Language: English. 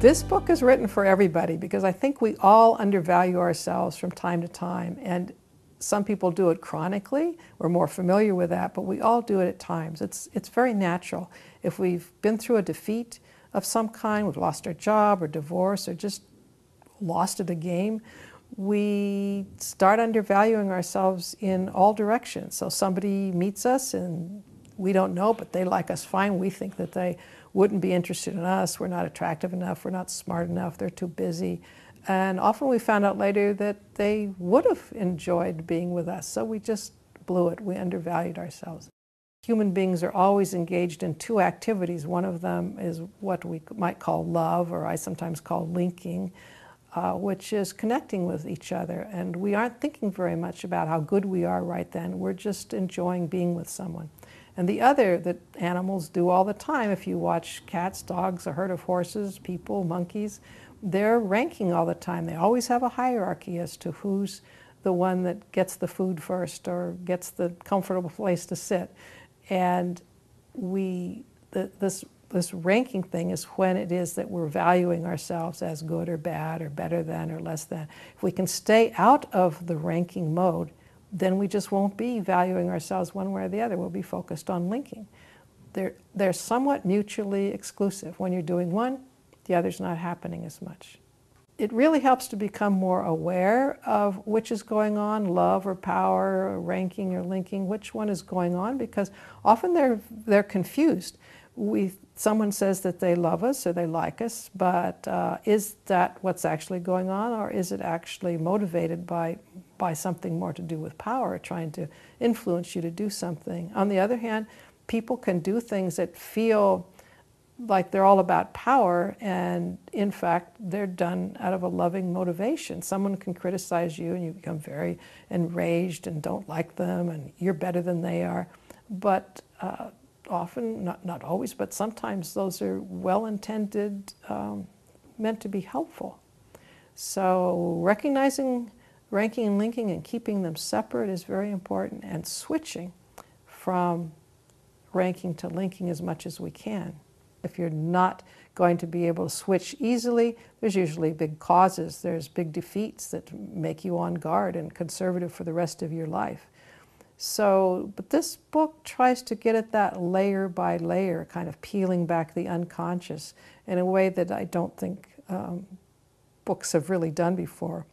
This book is written for everybody because I think we all undervalue ourselves from time to time. And some people do it chronically. We're more familiar with that, but we all do it at times. It's, it's very natural. If we've been through a defeat of some kind, we've lost our job or divorce or just lost at a game, we start undervaluing ourselves in all directions. So somebody meets us and we don't know, but they like us fine. We think that they wouldn't be interested in us. We're not attractive enough. We're not smart enough. They're too busy. And often we found out later that they would have enjoyed being with us. So we just blew it. We undervalued ourselves. Human beings are always engaged in two activities. One of them is what we might call love, or I sometimes call linking, uh, which is connecting with each other. And we aren't thinking very much about how good we are right then. We're just enjoying being with someone. And the other that animals do all the time, if you watch cats, dogs, a herd of horses, people, monkeys, they're ranking all the time. They always have a hierarchy as to who's the one that gets the food first or gets the comfortable place to sit. And we, the, this, this ranking thing is when it is that we're valuing ourselves as good or bad or better than or less than. If we can stay out of the ranking mode, then we just won't be valuing ourselves one way or the other. We'll be focused on linking. They're, they're somewhat mutually exclusive. When you're doing one, the other's not happening as much. It really helps to become more aware of which is going on, love or power, or ranking or linking, which one is going on, because often they're, they're confused. We, someone says that they love us or they like us, but uh, is that what's actually going on, or is it actually motivated by by something more to do with power, trying to influence you to do something. On the other hand, people can do things that feel like they're all about power, and in fact, they're done out of a loving motivation. Someone can criticize you, and you become very enraged and don't like them, and you're better than they are. But uh, often, not, not always, but sometimes those are well intended, um, meant to be helpful. So, recognizing ranking and linking and keeping them separate is very important, and switching from ranking to linking as much as we can. If you're not going to be able to switch easily, there's usually big causes. There's big defeats that make you on guard and conservative for the rest of your life. So, but this book tries to get at that layer by layer, kind of peeling back the unconscious in a way that I don't think um, books have really done before.